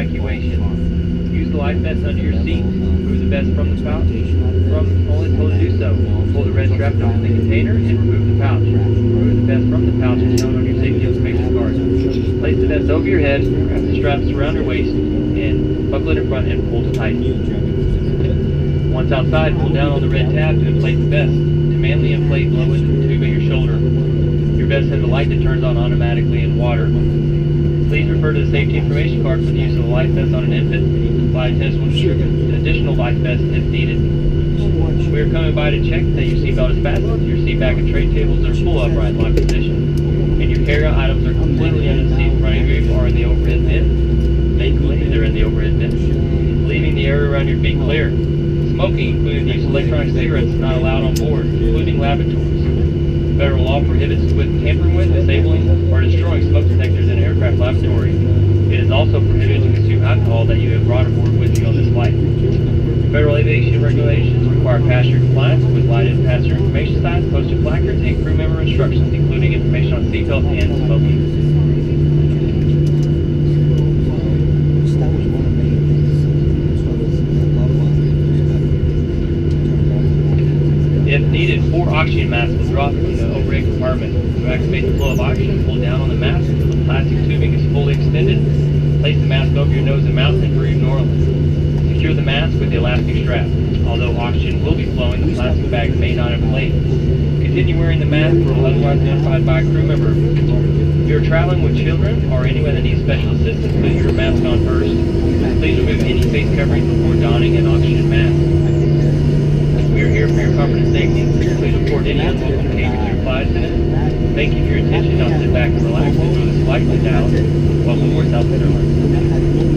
evacuation, use the life vest under your seat. Remove the vest from the pouch. From only told to do so. Pull the red strap of the container and remove the pouch. Remove the vest from the pouch as shown on your safety information card. Place the vest over your head, wrap the straps around your waist, and buckle it in front and pull tight. Once outside, pull down on the red tab to inflate the vest. To manually inflate, blow into the tube at your shoulder. Your vest has a light that turns on automatically in water. Please refer to the safety information card for the use of a life vest on an infant. Flight attendants will distribute additional life vests if needed. We are coming by to check that your seatbelt is fastened, your seat back and tray tables are full upright lock position, and your carry-out items are completely under the seat in front or in the overhead bin. Thankfully, they're in the overhead bin. Leaving the area around your feet clear. Smoking, including the use of electronic cigarettes, is not allowed on board, including lavatories. Federal law prohibits with tampering with, disabling, or destroying smoke detectors in an aircraft. It is also prohibited to consume alcohol that you have brought aboard with you on this flight. Federal aviation regulations require passenger compliance with lighted passenger information signs, posted placards, and crew member instructions, including information on seatbelts and smoking. If needed, four oxygen mask will drop from the overhead compartment. To activate the flow of oxygen, pull down on the mask until the plastic tubing is fully extended. Place the mask over your nose and mouth and breathe normally. Secure the mask with the elastic strap. Although oxygen will be flowing, the plastic bag may not inflate. Continue wearing the mask until otherwise identified by a crew member. If you're traveling with children or anyone that needs special assistance, put your mask on first. Please remove any face coverings before donning an oxygen mask. We are here for your comfort and safety. Thank you for your attention. Now sit back and relax. Enjoy this flight Dallas. Welcome aboard Southwest Airlines.